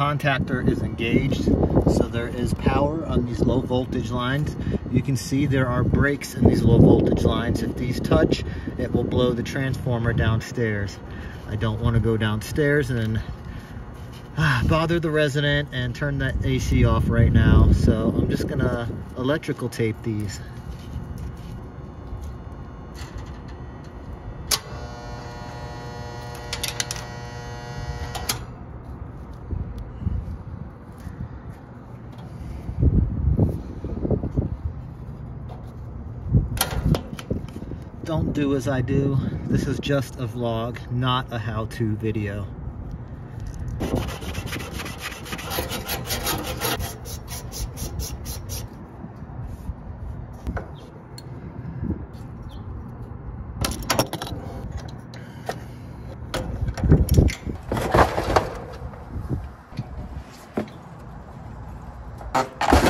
contactor is engaged, so there is power on these low voltage lines. You can see there are breaks in these low voltage lines. If these touch, it will blow the transformer downstairs. I don't want to go downstairs and ah, bother the resident and turn that AC off right now. So I'm just gonna electrical tape these. don't do as I do. This is just a vlog, not a how-to video. Thank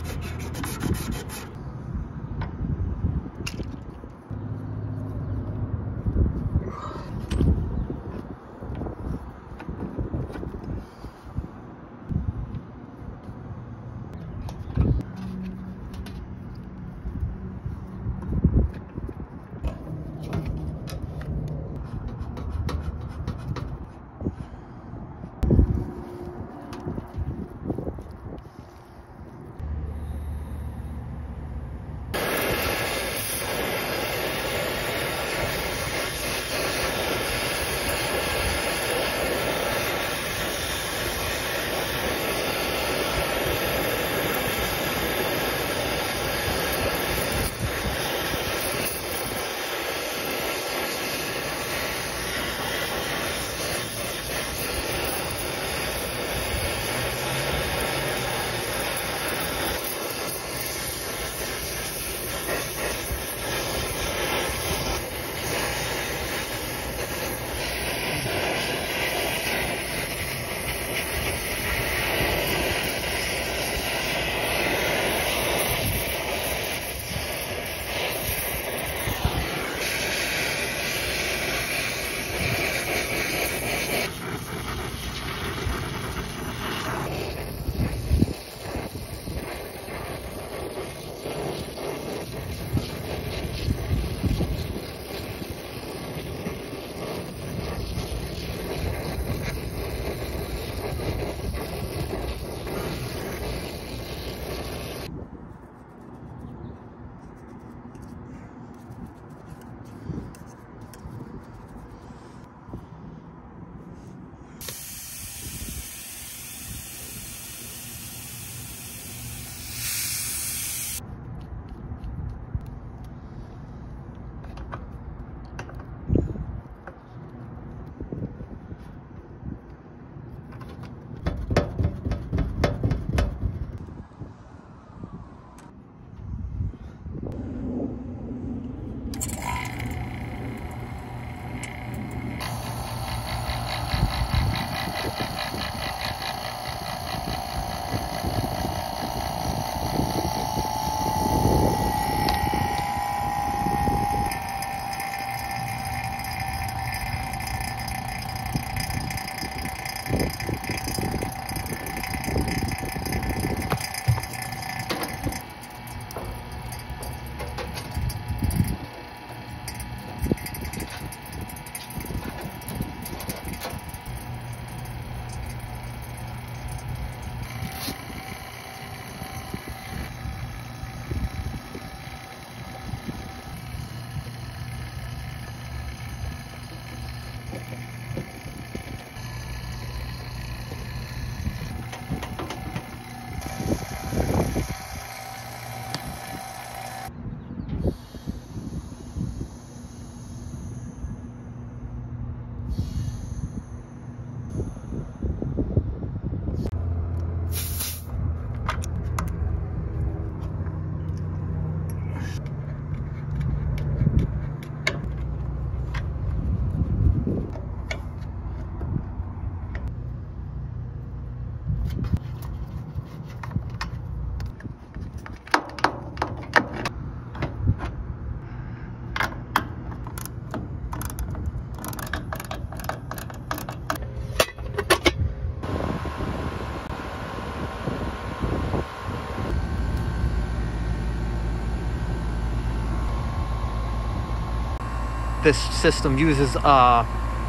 this system uses a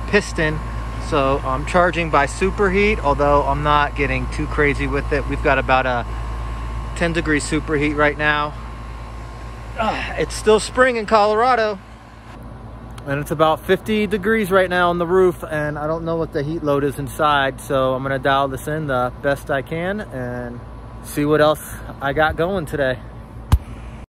piston. So I'm charging by superheat, although I'm not getting too crazy with it. We've got about a 10 degree superheat right now. Uh, it's still spring in Colorado. And it's about 50 degrees right now on the roof and I don't know what the heat load is inside. So I'm gonna dial this in the best I can and see what else I got going today.